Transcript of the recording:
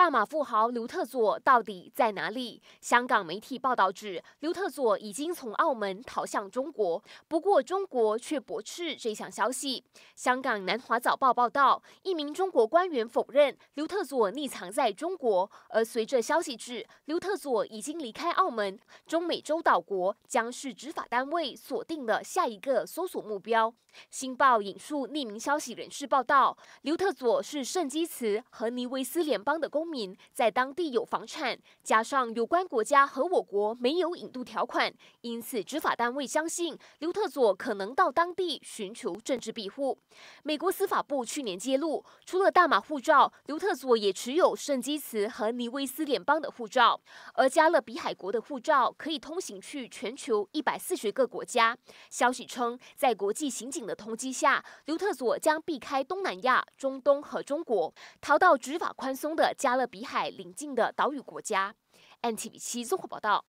大马富豪刘特佐到底在哪里？香港媒体报道指，刘特佐已经从澳门逃向中国，不过中国却驳斥这项消息。香港南华早报报道，一名中国官员否认刘特佐匿藏在中国，而随着消息指刘特佐已经离开澳门，中美洲岛国将是执法单位锁定的下一个搜索目标。新报引述匿名消息人士报道，刘特佐是圣基茨和尼维斯联邦的公民，在当地有房产，加上有关国家和我国没有引渡条款，因此执法单位相信刘特佐可能到当地寻求政治庇护。美国司法部去年揭露，除了大马护照，刘特佐也持有圣基茨和尼维斯联邦的护照，而加勒比海国的护照可以通行去全球一百四十个国家。消息称，在国际刑警。的通缉下，刘特佐将避开东南亚、中东和中国，逃到执法宽松的加加勒比海邻近的岛屿国家。NTV 七综合报道。